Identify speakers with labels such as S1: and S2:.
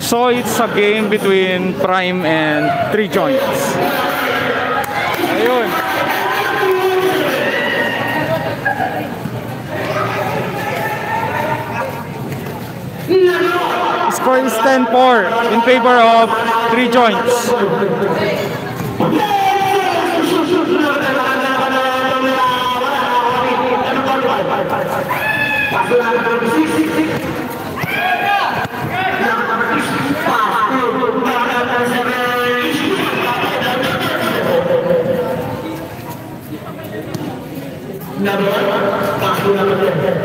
S1: So it's a game between prime and three joints. Ayun. Score is 10-4 in favor of three joints. Namun, tak hilang